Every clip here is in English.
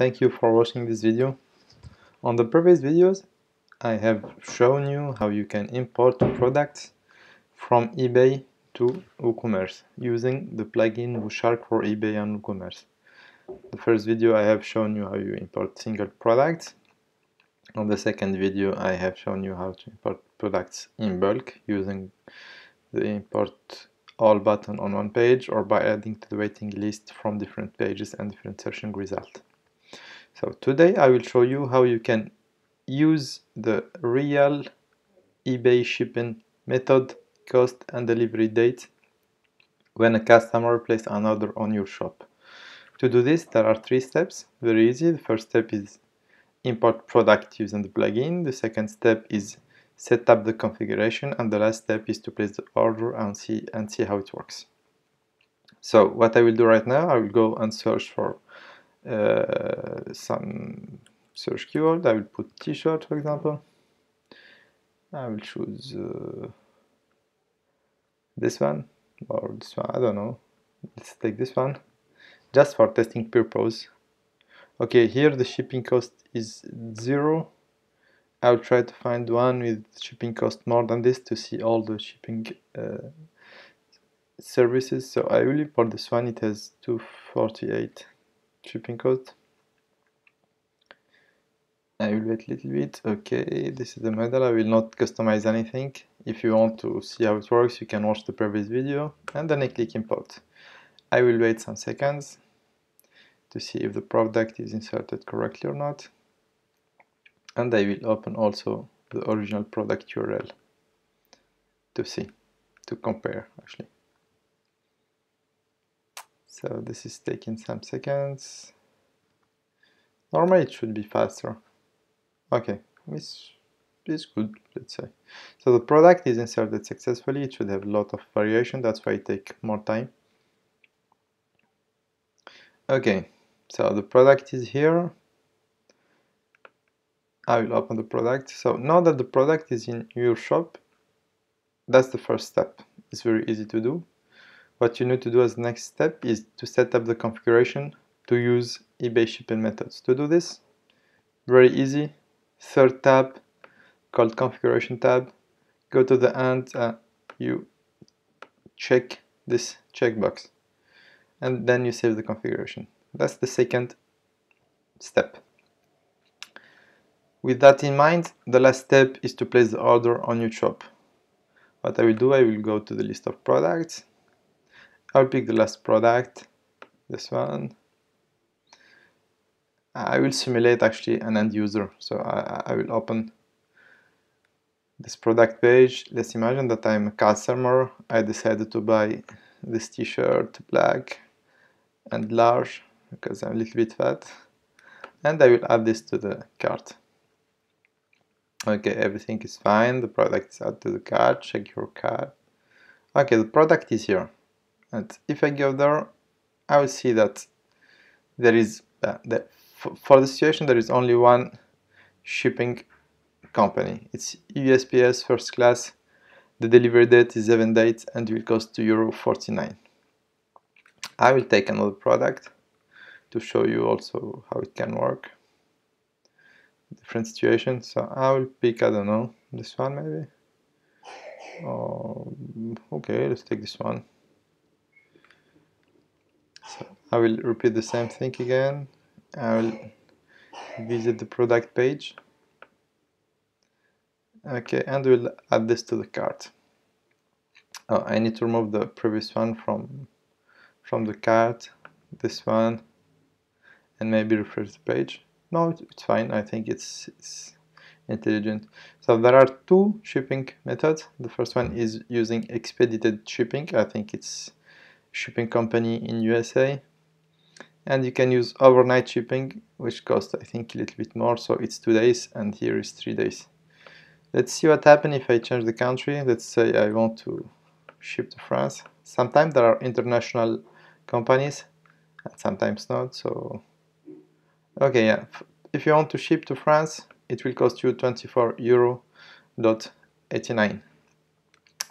Thank you for watching this video. On the previous videos, I have shown you how you can import products from eBay to WooCommerce using the plugin WooShark for eBay and WooCommerce. The first video I have shown you how you import single products. On the second video I have shown you how to import products in bulk using the import all button on one page or by adding to the waiting list from different pages and different searching result. So today I will show you how you can use the real eBay shipping method, cost and delivery date when a customer places an order on your shop. To do this there are three steps, very easy. The first step is import product using the plugin. The second step is set up the configuration and the last step is to place the order and see and see how it works so what I will do right now I will go and search for uh, some search keyword I will put t-shirt for example I will choose uh, this one? Or this one I don't know. Let's take this one. Just for testing purpose. Okay here the shipping cost is zero. I'll try to find one with shipping cost more than this to see all the shipping uh, services. So I will import this one, it has 248 shipping cost. I will wait a little bit. Okay, this is the model. I will not customize anything. If you want to see how it works, you can watch the previous video and then I click import. I will wait some seconds to see if the product is inserted correctly or not and I will open also the original product URL to see, to compare actually. So this is taking some seconds. Normally it should be faster. Okay, it's, it's good, let's say. So the product is inserted successfully. It should have a lot of variation. That's why it take more time. Okay, so the product is here. I will open the product. So now that the product is in your shop, that's the first step. It's very easy to do. What you need to do as the next step is to set up the configuration to use eBay shipping methods. To do this, very easy. Third tab called configuration tab. Go to the end, uh, you check this checkbox and then you save the configuration. That's the second step. With that in mind, the last step is to place the order on your shop. What I will do, I will go to the list of products. I'll pick the last product, this one. I will simulate actually an end user. So I, I will open this product page. Let's imagine that I'm a customer. I decided to buy this t-shirt black and large because I'm a little bit fat. And I will add this to the cart okay everything is fine the product is added to the cart check your cart okay the product is here and if I go there I will see that there is uh, the, for the situation there is only one shipping company. It's USPS first class. The delivery date is 7 date and will cost 2 euro 49 I will take another product to show you also how it can work. Different situation. So I will pick, I don't know, this one maybe. Oh, okay, let's take this one. I will repeat the same thing again. I will visit the product page. Okay, and we'll add this to the cart. Oh, I need to remove the previous one from from the cart, this one, and maybe refresh the page no it's fine I think it's, it's intelligent so there are two shipping methods the first one is using expedited shipping I think it's shipping company in USA and you can use overnight shipping which costs I think a little bit more so it's two days and here is three days let's see what happens if I change the country let's say I want to ship to France sometimes there are international companies and sometimes not so Okay, yeah. If you want to ship to France, it will cost you 24 euro dot 89.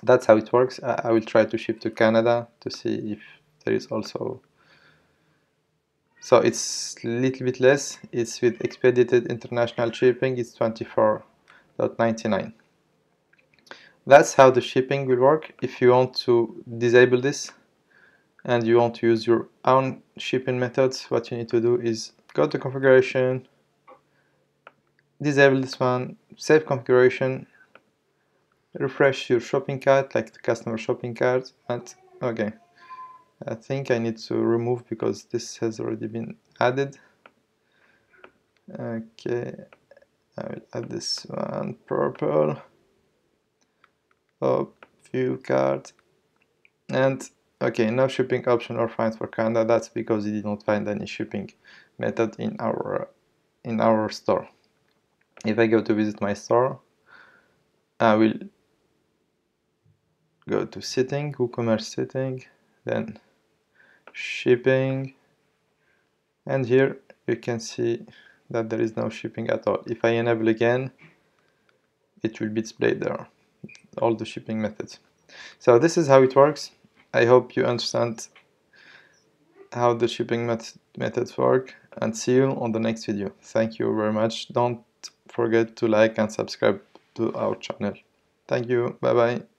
That's how it works. I will try to ship to Canada to see if there is also so it's a little bit less. It's with expedited international shipping. It's 24.99 that's how the shipping will work. If you want to disable this and you want to use your own shipping methods what you need to do is go to configuration disable this one save configuration refresh your shopping cart like the customer shopping cart and okay I think I need to remove because this has already been added. Okay I will add this one. Purple. Oh view card. And okay no shipping option or find for Canada. That's because we did not find any shipping method in our in our store. If I go to visit my store I will go to setting WooCommerce setting then shipping. And here you can see that there is no shipping at all. If I enable again it will be displayed there. All the shipping methods. So this is how it works. I hope you understand how the shipping met methods work and see you on the next video. Thank you very much. Don't forget to like and subscribe to our channel. Thank you. Bye bye